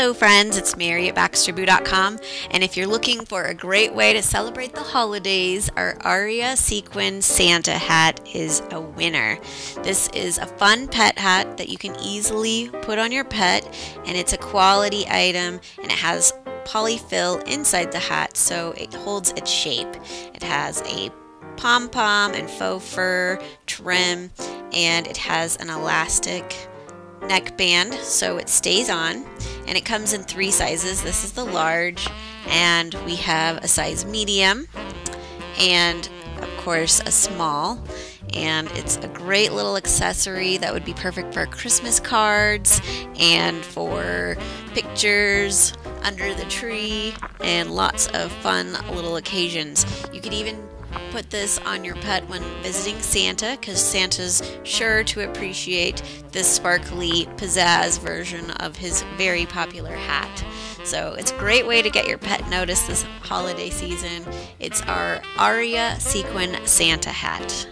Hello friends, it's Mary at BaxterBoo.com and if you're looking for a great way to celebrate the holidays, our Aria Sequin Santa hat is a winner. This is a fun pet hat that you can easily put on your pet and it's a quality item and it has polyfill inside the hat so it holds its shape. It has a pom-pom and faux fur trim and it has an elastic neckband so it stays on and it comes in three sizes. This is the large and we have a size medium and of course a small and it's a great little accessory that would be perfect for Christmas cards and for pictures under the tree and lots of fun little occasions. You could even put this on your pet when visiting Santa because Santa's sure to appreciate this sparkly pizzazz version of his very popular hat. So it's a great way to get your pet noticed this holiday season. It's our Aria Sequin Santa hat.